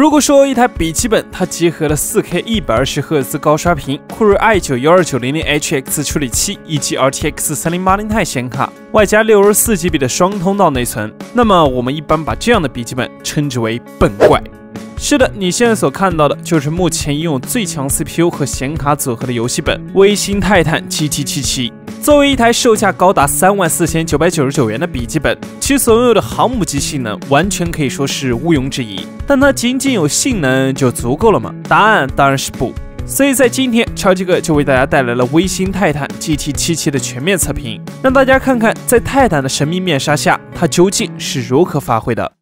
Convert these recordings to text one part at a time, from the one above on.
如果说一台笔记本它结合了 4K 一百二十赫兹高刷屏、酷睿 i9-12900HX 处理器以及 RTX 3080 Ti 显卡，外加 64GB 的双通道内存，那么我们一般把这样的笔记本称之为本怪。是的，你现在所看到的就是目前拥有最强 CPU 和显卡组合的游戏本——微星泰坦 GT77。作为一台售价高达三万四千九百九十九元的笔记本，其所拥有的航母级性能完全可以说是毋庸置疑。但它仅仅有性能就足够了吗？答案当然是不。所以在今天，超级哥就为大家带来了微星泰坦 GT77 的全面测评，让大家看看在泰坦的神秘面纱下，它究竟是如何发挥的。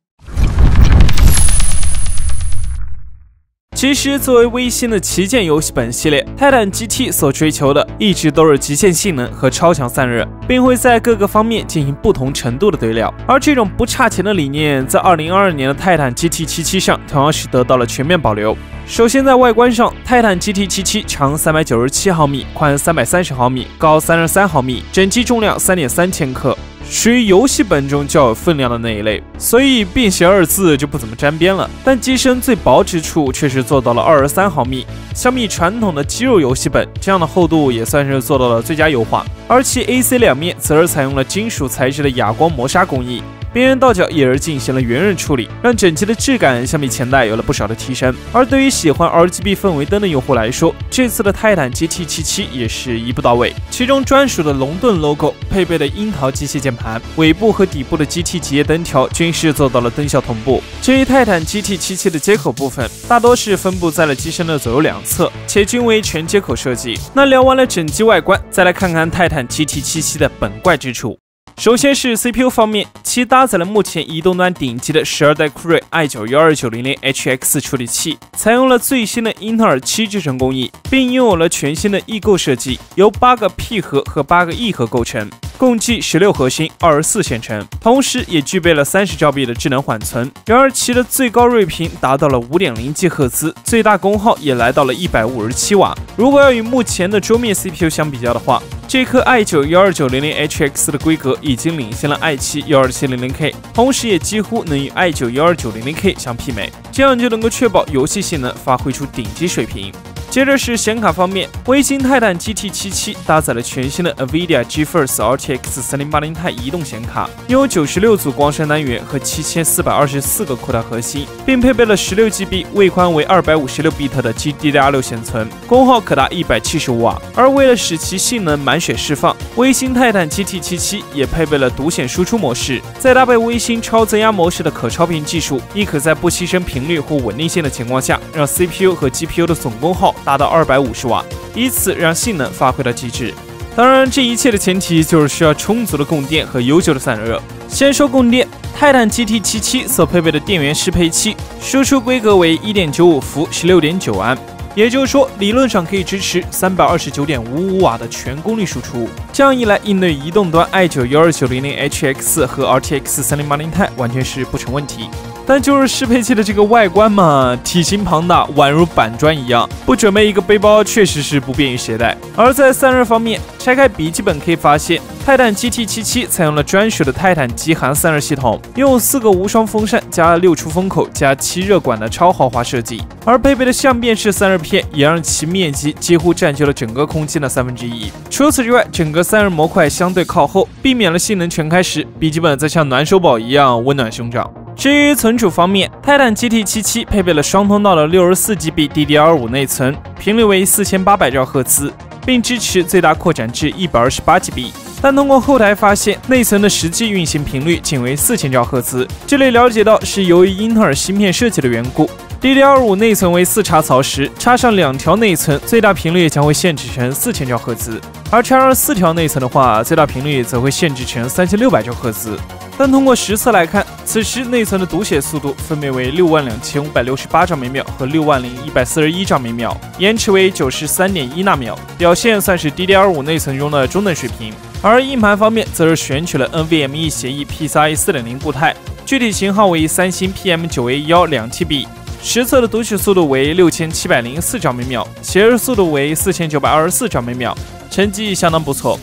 其实，作为微星的旗舰游戏本系列，泰坦 GT 所追求的一直都是极限性能和超强散热，并会在各个方面进行不同程度的堆料。而这种不差钱的理念，在2022年的泰坦 GT77 上同样是得到了全面保留。首先，在外观上，泰坦 GT77 长397毫米，宽330毫米，高33毫米，整机重量3.3千克。属于游戏本中较有分量的那一类，所以便携二字就不怎么沾边了。但机身最薄之处却是做到了二十三毫米，相比传统的肌肉游戏本，这样的厚度也算是做到了最佳优化。而其 AC 两面则是采用了金属材质的哑光磨砂工艺。边缘倒角也是进行了圆润处理，让整机的质感相比前代有了不少的提升。而对于喜欢 RGB 氛围灯的用户来说，这次的泰坦 GT77 也是一步到位。其中专属的龙盾 logo 配备的樱桃机械键盘，尾部和底部的 GT 极夜灯条均是做到了灯效同步。至于泰坦 GT77 的接口部分，大多是分布在了机身的左右两侧，且均为全接口设计。那聊完了整机外观，再来看看泰坦 GT77 的本怪之处。首先是 CPU 方面，其搭载了目前移动端顶级的十二代酷睿 i9-12900HX 处理器，采用了最新的英特尔七制程工艺，并拥有了全新的异构设计，由八个 P 核和八个 E 核构成，共计十六核心，二十四线程，同时也具备了三十兆 B 的智能缓存。然而，其的最高睿频达到了五点零 G 赫兹，最大功耗也来到了一百五十七瓦。如果要与目前的桌面 CPU 相比较的话，这颗 i9-12900HX 的规格已经领先了 i 七幺二七零零 K，同时也几乎能与 i 九幺二九零零 K 相媲美，这样就能够确保游戏性能发挥出顶级水平。接着是显卡方面，微星泰坦 GT77 搭载了全新的 NVIDIA GeForce RTX 3080 Ti 移动显卡，拥有九十六组光栅单元和七千四百二十四个扩大核心，并配备了十六 GB、位宽为二百五十六 bit 的 GDDR6 显存，功耗可达一百七十五瓦。而为了使其性能满血释放，微星泰坦 GT77 也配备了独显输出模式，再搭配微星超增压模式的可超频技术，亦可在不牺牲频率或稳定性的情况下，让 CPU 和 GPU 的总功耗。达到二百五十瓦，以此让性能发挥到极致。当然，这一切的前提就是需要充足的供电和优秀的散热。先说供电，泰坦 GT77 所配备的电源适配器输出规格为一点九五伏，十六点九安，也就是说，理论上可以支持三百二十九点五五瓦的全功率输出。这样一来，应对移动端 i9-12900HX 和 RTX 3080 Ti 完全是不成问题。但就是适配器的这个外观嘛，体型庞大，宛如板砖一样，不准备一个背包确实是不便于携带。而在散热方面，拆开笔记本可以发现，泰坦 GT77 采用了专属的泰坦极寒散热系统，拥有四个无双风扇加六出风口加七热管的超豪华设计，而配备的相变式散热片也让其面积几乎占据了整个空间的三分之一。除此之外，整个散热模块相对靠后，避免了性能全开时笔记本在像暖手宝一样温暖胸罩。至于存储方面，泰坦 GT77 配备了双通道的六十四 GB DDR5 内存，频率为四千八百兆赫兹，并支持最大扩展至一百二十八 GB。但通过后台发现，内存的实际运行频率仅为四千兆赫兹。这里了解到是由于英特尔芯片设计的缘故，DDR5 内存为四插槽时，插上两条内存，最大频率将会限制成四千兆赫兹；而插上四条内存的话，最大频率则会限制成三千六百兆赫兹。但通过实测来看，此时内存的读写速度分别为六万两千五百六十八兆每秒和六万零一百四十一兆每秒，延迟为九十三点一纳秒，表现算是 DDR5 内存中的中等水平。而硬盘方面，则是选取了 NVMe 协议 PCIe 四点零固态，具体型号为三星 PM9A 幺两 TB，实测的读取速度为六千七百零四兆每秒，写入速度为四千九百二十四兆每秒，成绩相当不错。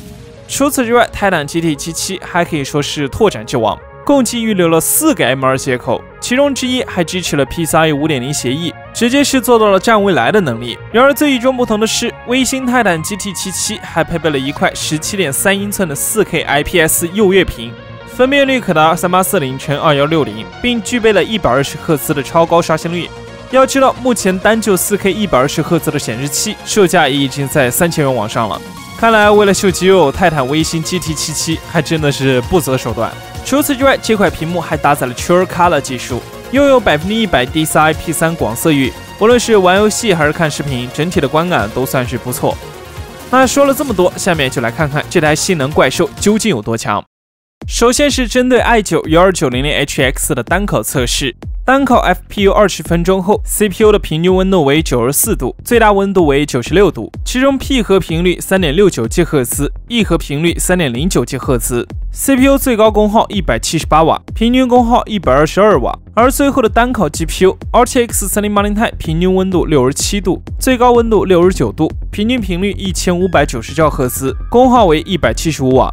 除此之外，泰坦 GT77 还可以说是拓展之王。共计预留了四个 M2 接口，其中之一还支持了 PCIe 5.0协议，直接是做到了占未来的能力。然而最与众不同的是，微星泰坦 GT77 还配备了一块17.3英寸的 4K IPS 右月屏，分辨率可达3840乘2160，并具备了120赫兹的超高刷新率。要知道，目前单就 4K 一百二十赫兹的显示器，售价也已经在三千元往上了。看来为了秀肌肉，泰坦微星 GT77 还真的是不择手段。除此之外，这块屏幕还搭载了 True Color 技术，拥有百分之一百 DCI-P3 广色域，无论是玩游戏还是看视频，整体的观感都算是不错。那说了这么多，下面就来看看这台性能怪兽究竟有多强。首先是针对 i9 12900HX 的单烤测试。单烤 FPU 二十分钟后，CPU 的平均温度为九十四度，最大温度为九十六度，其中 P 核频率三点六九 G 赫兹，E 核频率三点零九 G 赫兹。CPU 最高功耗一百七十八瓦，平均功耗一百二十二瓦。而最后的单烤 GPU RTX 三零八零 i 平均温度六十七度，最高温度六十九度，平均频率一千五百九十兆赫兹，功耗为一百七十五瓦。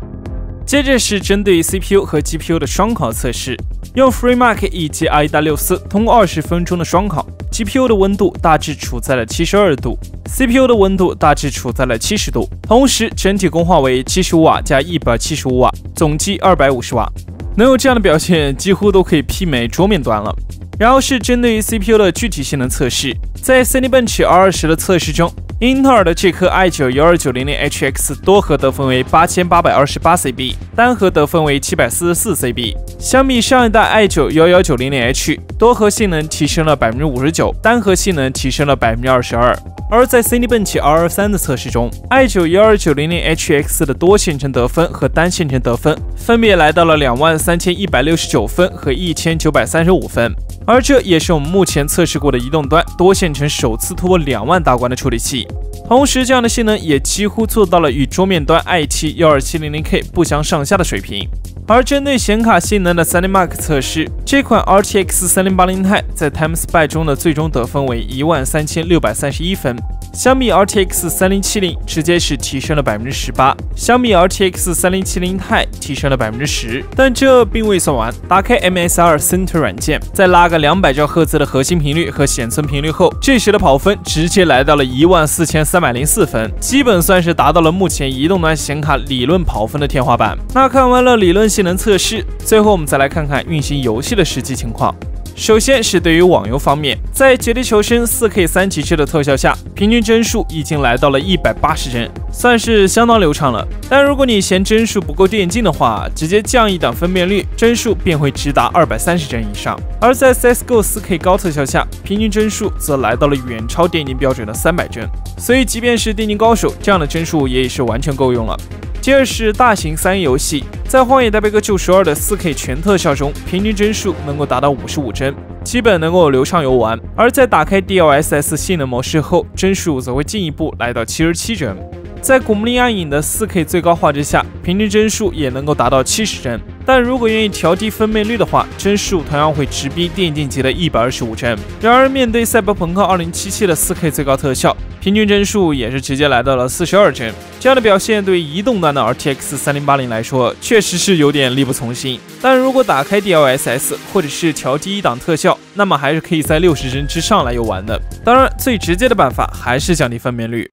接着是针对 CPU 和 GPU 的双烤测试。用 FreeMark 以及 IDA64 通过二十分钟的双烤，GPU 的温度大致处在了七十二度，CPU 的温度大致处在了七十度，同时整体功耗为七十五瓦加一百七十五瓦，总计二百五十瓦。能有这样的表现，几乎都可以媲美桌面端了。然后是针对于 CPU 的具体性能测试，在 Cinebench R20 的测试中。英特尔的这颗 i9 12900HX 多核得分为八千八百二十八 CB，单核得分为七百四十四 CB。相比上一代 i9 11900H，多核性能提升了百分之五十九，单核性能提升了百分之二十二。而在 Cinebench R3 的测试中，i9 12900HX 的多线程得分和单线程得分分别来到了两万三千一百六十九分和一千九百三十五分。而这也是我们目前测试过的移动端多线程首次突破两万大关的处理器，同时这样的性能也几乎做到了与桌面端 i7 12700K 不相上下的水平。而针对显卡性能的 3DMark 测试，这款 RTX 3080 Ti 在 TimeSpy 中的最终得分为一万三千六百三十一分。相比 RTX 3070，直接是提升了百分之十八；相比 RTX 3070 Ti，提升了百分之十。但这并未算完，打开 MSR Center 软件，再拉个两百兆赫兹的核心频率和显存频率后，这时的跑分直接来到了一万四千三百零四分，基本算是达到了目前移动端显卡理论跑分的天花板。那看完了理论性能测试，最后我们再来看看运行游戏的实际情况。首先是对于网游方面，在《绝地求生》4K 三级制的特效下，平均帧数已经来到了一百八十帧，算是相当流畅了。但如果你嫌帧数不够电竞的话，直接降一档分辨率，帧数便会直达二百三十帧以上。而在 CS:GO 4K 高特效下，平均帧数则来到了远超电竞标准的三百帧，所以即便是电竞高手，这样的帧数也已是完全够用了。接着是大型三 A 游戏，在《荒野大镖客：救赎二》的 4K 全特效中，平均帧数能够达到五十五帧，基本能够流畅游玩；而在打开 DLSS 性能模式后，帧数则会进一步来到七十七帧。在《古墓丽影》的 4K 最高画质下，平均帧数也能够达到七十帧。但如果愿意调低分辨率的话，帧数同样会直逼电竞级的一百二十五帧。然而，面对《赛博朋克2077》的 4K 最高特效，平均帧数也是直接来到了四十二帧。这样的表现对移动端的 RTX 3080来说，确实是有点力不从心。但如果打开 DLSS 或者是调低一档特效，那么还是可以在六十帧之上来游玩的。当然，最直接的办法还是降低分辨率。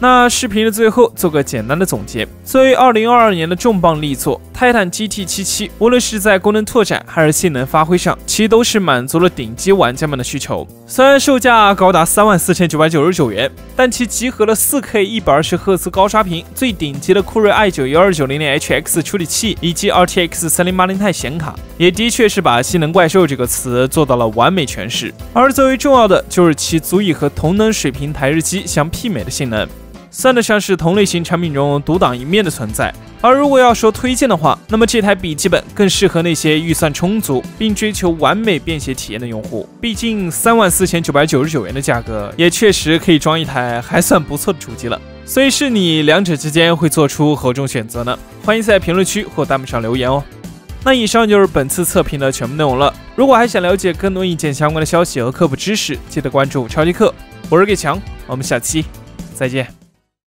那视频的最后做个简单的总结。作为2022年的重磅力作，泰坦 GT77 无论是在功能拓展还是性能发挥上，其都是满足了顶级玩家们的需求。虽然售价高达三万四千九百九十九元，但其集合了 4K 一百二十赫兹高刷屏、最顶级的酷睿 i9 12900HX 处理器以及 RTX 3080 Ti 显卡，也的确是把“性能怪兽”这个词做到了完美诠释。而最为重要的就是其足以和同等水平台式机相媲美的性能。算得上是同类型产品中独当一面的存在。而如果要说推荐的话，那么这台笔记本更适合那些预算充足并追求完美便携体验的用户。毕竟三万四千九百九十九元的价格，也确实可以装一台还算不错的主机了。所以是你两者之间会做出何种选择呢？欢迎在评论区或弹幕上留言哦。那以上就是本次测评的全部内容了。如果还想了解更多硬件相关的消息和科普知识，记得关注超级课。我是给强，我们下期再见。